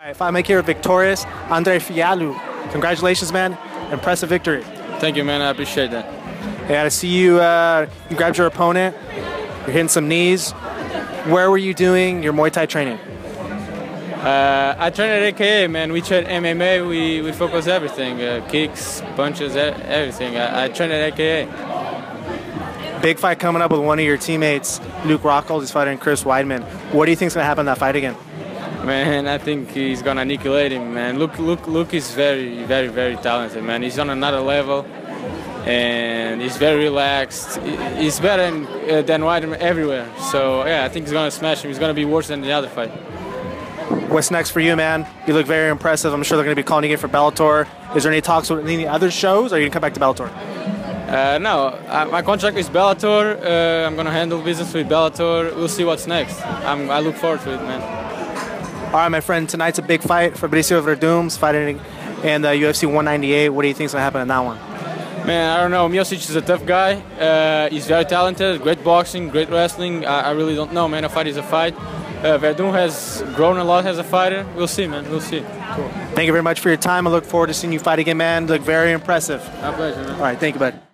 If I make here with victorious Andre Fialho. Congratulations, man. Impressive victory. Thank you, man. I appreciate that. Yeah, to see you, uh, you grabbed your opponent. You're hitting some knees. Where were you doing your Muay Thai training? Uh, I train at AKA, man. We train MMA. We, we focus everything: uh, kicks, punches, everything. I, I train at AKA. Big fight coming up with one of your teammates, Luke Rockhold. He's fighting Chris Weidman. What do you think is gonna happen in that fight again? Man, I think he's gonna annihilate him, man. Luke, Luke, Luke is very, very, very talented, man. He's on another level, and he's very relaxed. He's better than, uh, than Weidman everywhere. So yeah, I think he's gonna smash him. He's gonna be worse than the other fight. What's next for you, man? You look very impressive. I'm sure they're gonna be calling you in for Bellator. Is there any talks with any other shows, or are you gonna come back to Bellator? Uh, no, uh, my contract is Bellator. Uh, I'm gonna handle business with Bellator. We'll see what's next. I'm, I look forward to it, man. All right, my friend. Tonight's a big fight. Fabricio Werdum's fighting in the UFC 198. What do you think's gonna happen in that one? Man, I don't know. Miocic is a tough guy. Uh, he's very talented, great boxing, great wrestling. I, I really don't know, man. A fight is a fight. Uh, Werdum has grown a lot as a fighter. We'll see, man. We'll see. Cool. Thank you very much for your time. I look forward to seeing you fight again, man. You look very impressive. My pleasure, man. All right, thank you, bud.